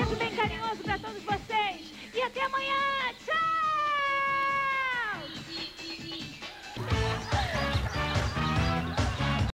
Kiss me